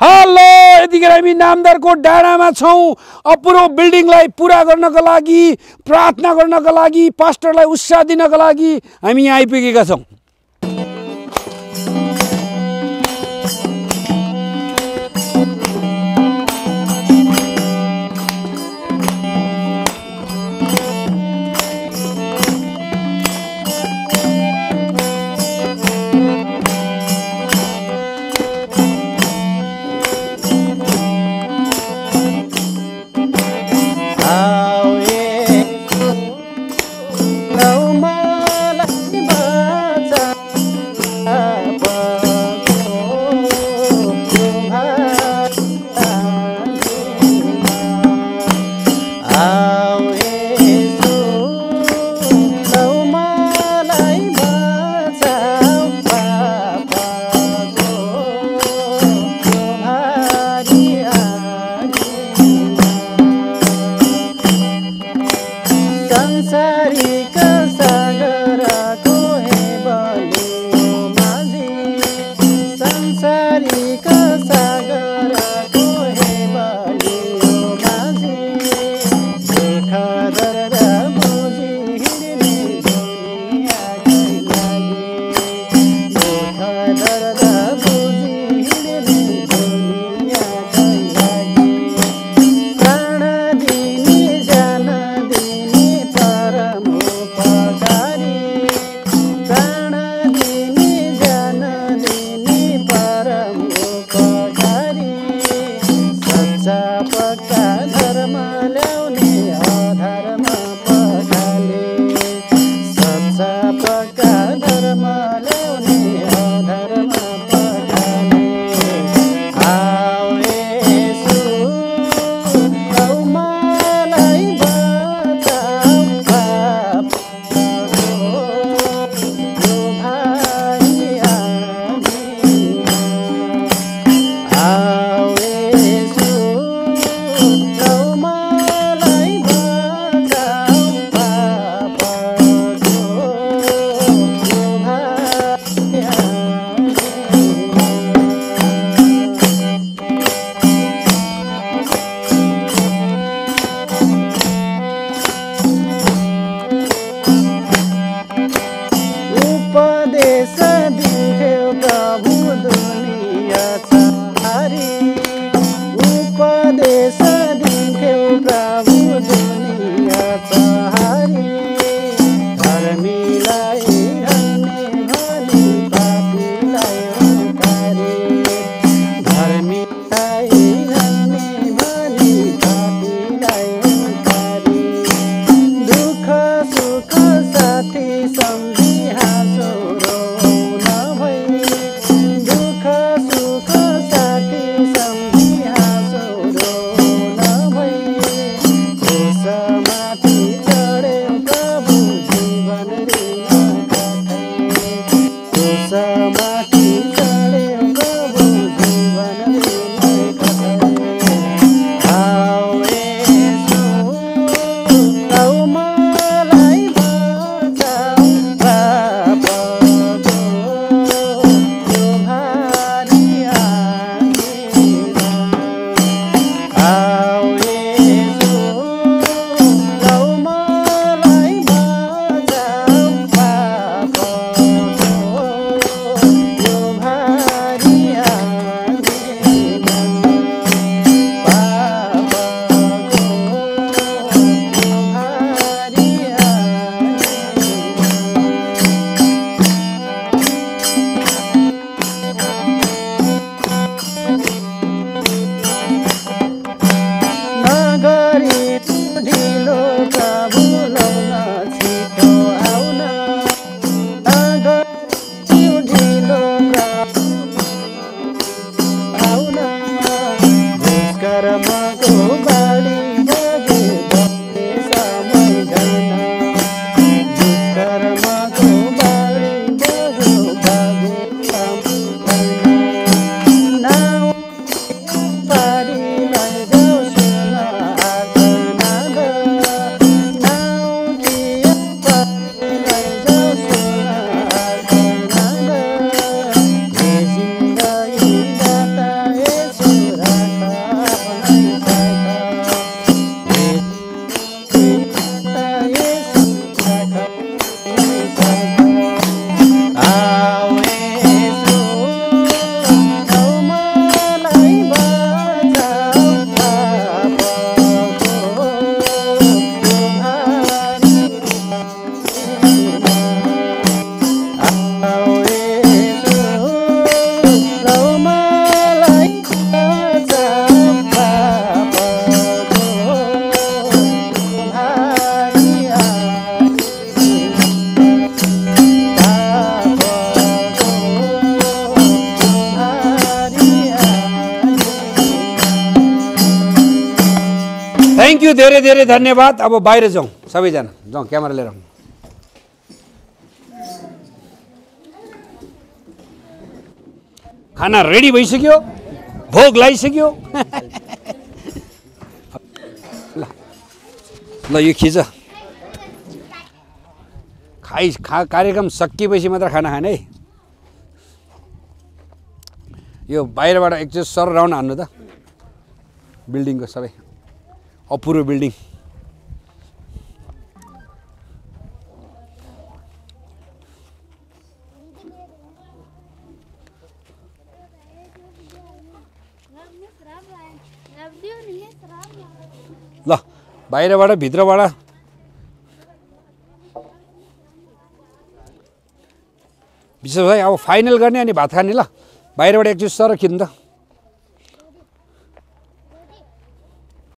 Hello यतिखेर हामी नामदारको डाँडामा छौँ। अपुरो बिल्डिङलाई पुरा गर्नको लागि प्रार्थना गर्नको लागि पास्टरलाई उत्साह दिनको लागि हामी यहाँ आइपुगेका छौँ। थ्याङ्क यू धेरै धेरै धन्यवाद। अब बाहिर जाउँ सबैजना। जाउँ क्यामेरा लिएर खाना रेडी भइसक्यो भोग लगाइसक्यो ल यो खिच। खाइ खा कार्यक्रम सकिएपछि मात्र खाना खाने है। यो बाहिरबाट एकचोटि सर राउन्ड हान्नु त। बिल्डिङको सबै। अपुरो बिल्डिङ। ल बाहिरबाट भित्रबाट। विशेष भाइ अब फाइनल गर्ने अनि भात खाने ल। बाहिरबाट एकचोटि सर खिच्नु त।